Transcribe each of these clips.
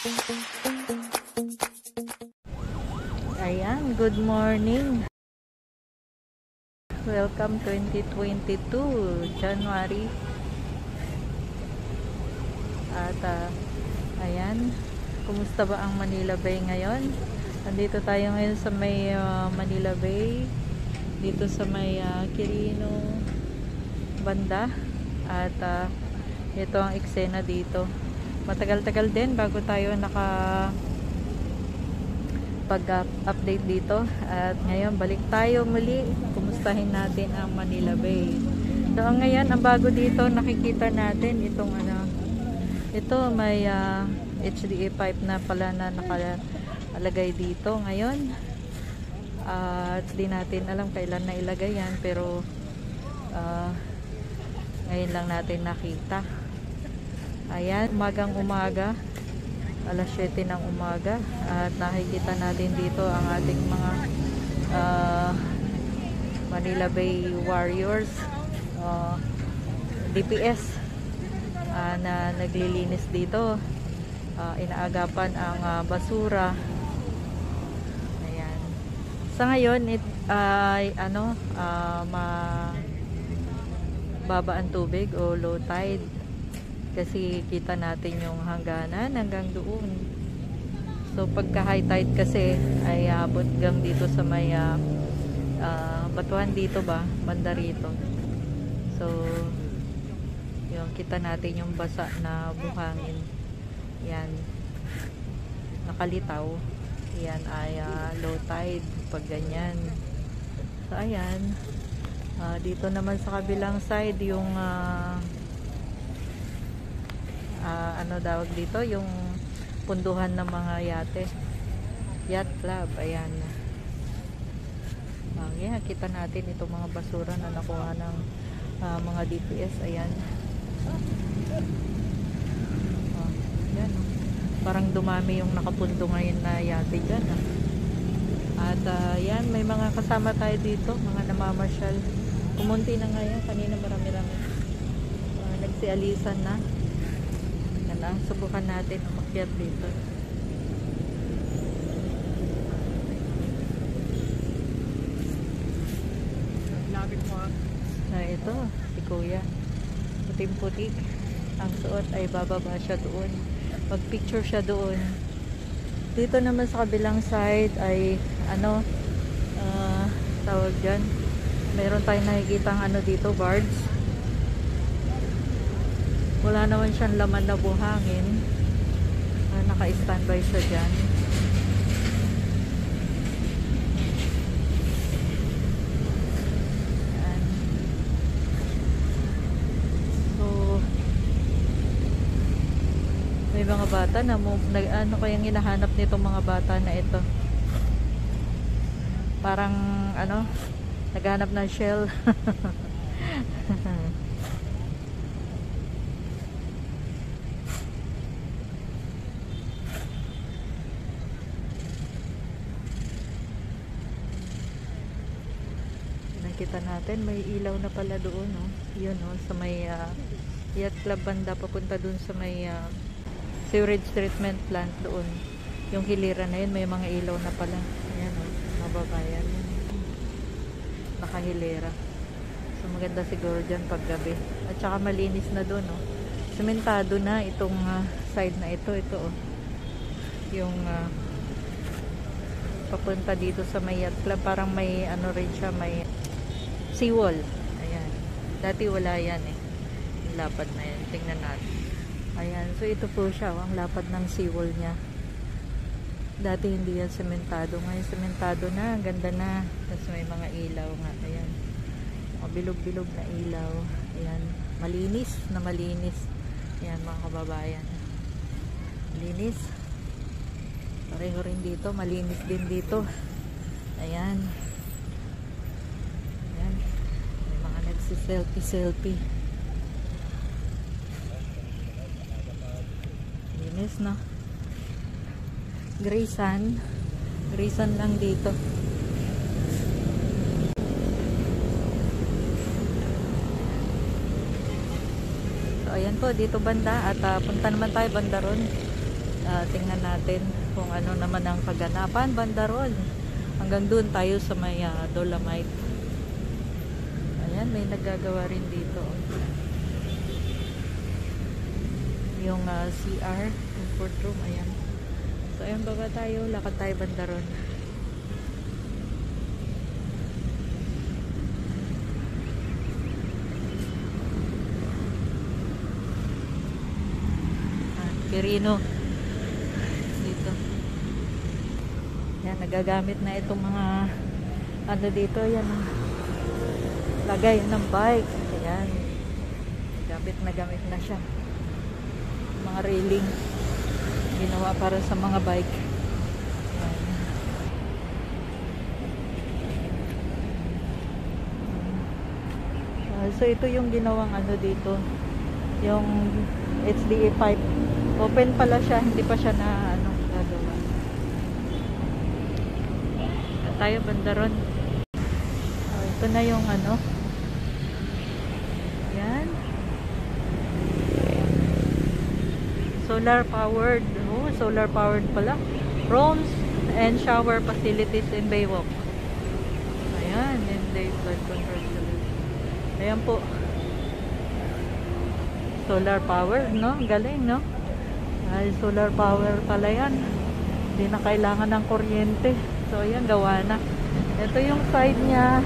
Ayan, good morning. Welcome 2022, January. At uh, ayan, kumusta ba ang Manila Bay ngayon? Nandito tayo ngayon sa may uh, Manila Bay. Dito sa may uh, Quirino banda. At uh, ito ang eksena dito. Matagal-tagal din bago tayo naka pag-update dito. At ngayon balik tayo muli. Kumustahin natin ang Manila Bay. So ngayon ang bago dito nakikita natin itong ano ito may uh, HDA pipe na pala na nakalagay dito ngayon. Uh, at di natin alam kailan na ilagay yan pero uh, ngayon lang natin nakita ayan umagang umaga. Alas 7 ng umaga. At nakikita natin dito ang ating mga uh, Manila Bay Warriors uh, DPS uh, na naglilinis dito. Uh, inaagapan ang uh, basura. Ayan. Sa ngayon it ay uh, ano uh, ma baba ang tubig o low tide kasi kita natin yung hangganan hanggang doon. So pagka high tide kasi ay abot gang dito sa may uh, uh, batuhan dito ba? Banda rito. So yung kita natin yung basa na buhangin. Yan. Nakalitaw. Yan ay uh, low tide pag ganyan. So ayan. Uh, dito naman sa kabilang side yung uh, uh, ano dawag dito yung punduhan ng mga yate. Yacht club ayan. Uh, yeah, kita natin itong mga basura na nakuha ng uh, mga DPS ayan. Uh, yan parang dumami yung nakapundo ngayon na yate dyan uh. at uh, yan may mga kasama tayo dito mga namamasyal. Kumunti na ngayon kanina marami rami uh, nagsialisan na na subukan natin umakyat dito. Na ito si kuya. Puting putik ang suot ay bababa siya doon. Mag picture siya doon. Dito naman sa kabilang side ay ano uh, tawag dyan. Meron tayong nakikita ano dito birds wala naman siyang laman na buhangin. Uh, naka-standby siya dyan. Yan. so may mga bata na nag, ano kayang hinahanap nitong mga bata na ito? Parang ano naghanap ng shell nakita natin may ilaw na pala doon no? yun no? sa may uh, yacht club banda papunta doon sa may uh, sewerage treatment plant doon yung hilira na yun may mga ilaw na pala ayan no? mababayan nakahilera so maganda siguro dyan pag gabi at saka malinis na doon no? sementado na itong uh, side na ito ito oh. yung uh, papunta dito sa may yacht club parang may ano rin siya may seawall. Ayan. Dati wala yan eh. Yung lapad na yan. Tingnan natin. Ayan. So, ito po siya. Oh, ang lapad ng seawall niya. Dati hindi yan sementado. Ngayon sementado na. Ang ganda na. Tapos may mga ilaw nga. Ayan. Mga bilog-bilog na ilaw. Ayan. Malinis na malinis. Ayan mga kababayan. Malinis. Pareho rin dito. Malinis din dito. Ayan. Si selfie selfie. Linis no? Grayson. Grayson lang dito. So ayan po dito banda at uh, punta naman tayo banda ron. Ah, tingnan natin kung ano naman ang kaganapan bandarol hanggang doon tayo sa may ah, Dolomite ayan may naggagawa rin dito. Yung ah, CR comfort room ayan. So ayan baba tayo lakad tayo bandaron Ah, Pirino dito. Yan nagagamit na itong mga ano dito yan lagay ng bike. Ayan. Gamit na gamit na siya. Mga railing. Ginawa para sa mga bike. Ah, so ito yung ginawang ano dito. Yung HDA pipe. Open pala siya. Hindi pa siya na ano gagawa. Tayo bandaron ito na yung ano. Yan. Solar powered oh solar powered pala. Rooms and shower facilities in Baywalk. Ayan in the flood control ayan po. Solar power no? Galing no? Ay solar power pala yan. Hindi na kailangan ng kuryente. So ayan gawa na. Ito yung side niya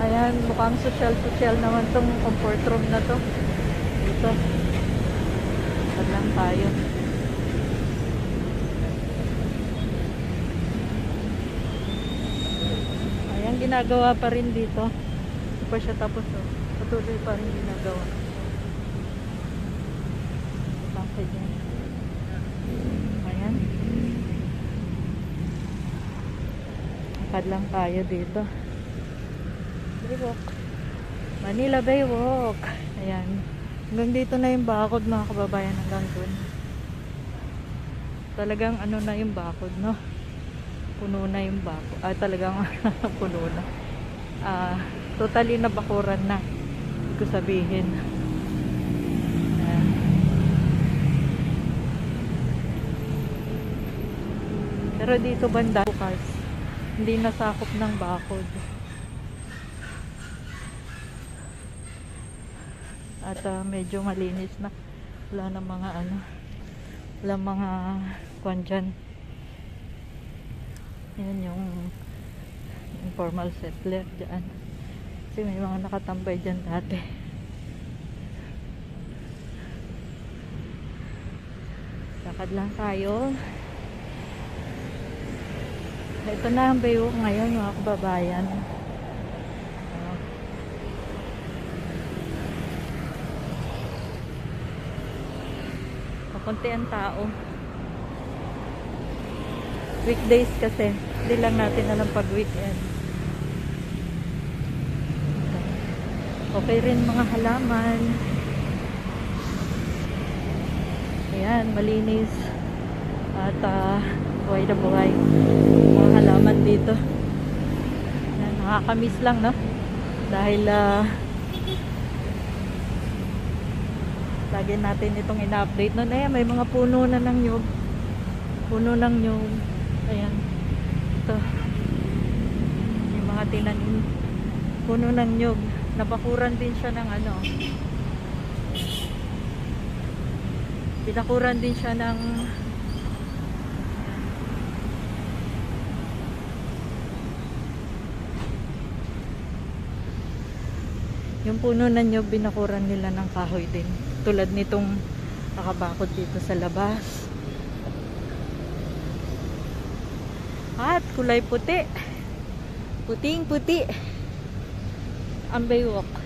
ayan mukhang social social naman tong comfort room na to. Dito. Saan lang tayo. Ayan ginagawa pa rin dito. Hindi pa siya tapos oh. patuloy pa rin ginagawa. Bakit yan? Ayan. Lakad lang tayo dito Baywalk Manila Baywalk ayan. Hanggang dito na yung bakod mga kababayan hanggang dun. Talagang ano na yung bakod no? Puno na yung bakod ah talagang puno na. Ah totally na bakuran na ibig ko sabihin. Pero dito banda bukas hindi nasakop ng bakod at ah, medyo malinis na. Wala na mga ano wala mga kwan dyan. Yan yung informal settler dyan. Kasi may mga nakatambay dyan dati. Lakad lang tayo. Ito na ang bayo ngayon mga kababayan Ah. Kakunti ang tao. Weekdays kasi. Hindi lang natin alam pag weekend. Okay rin mga halaman. Ayan, malinis. At ah, buhay na buhay. Mga halaman dito. Nakakamiss lang, no? Dahil ah, lagi natin itong ina-update nun. Ayan, may mga puno na ng nyug. Puno ng nyug. Ayan. Ito. Yung mga tinanim. Puno ng nyug. Nabakuran din siya ng ano. Binakuran din siya ng yung puno na nyo binakuran nila ng kahoy din tulad nitong nakabakod dito sa labas. At kulay puti. Puting puti. Ang baywalk